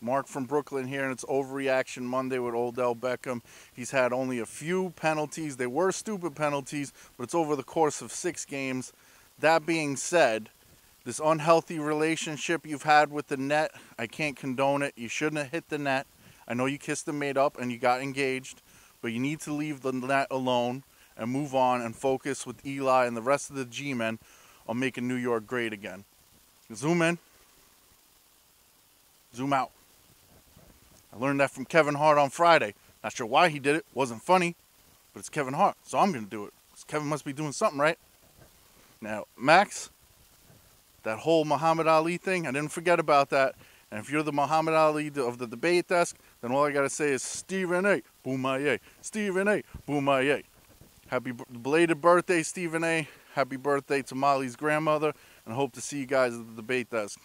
Mark from Brooklyn here, and it's Overreaction Monday with Odell Beckham. He's had only a few penalties. They were stupid penalties, but it's over the course of six games. That being said, this unhealthy relationship you've had with the net, I can't condone it. You shouldn't have hit the net. I know you kissed and made up and you got engaged, but you need to leave the net alone and move on and focus with Eli and the rest of the G-men on making New York great again. Zoom in. Zoom out. I learned that from Kevin Hart on Friday. Not sure why he did it. Wasn't funny, but it's Kevin Hart, so I'm to do it. Kevin must be doing something right. Now, Max, that whole Muhammad Ali thing, I didn't forget about that. And if you're the Muhammad Ali of the debate desk, then all I got to say is Stephen A. Boomaye. Stephen A. Boomaye. Happy belated birthday, Stephen A. Happy birthday to Molly's grandmother. And hope to see you guys at the debate desk.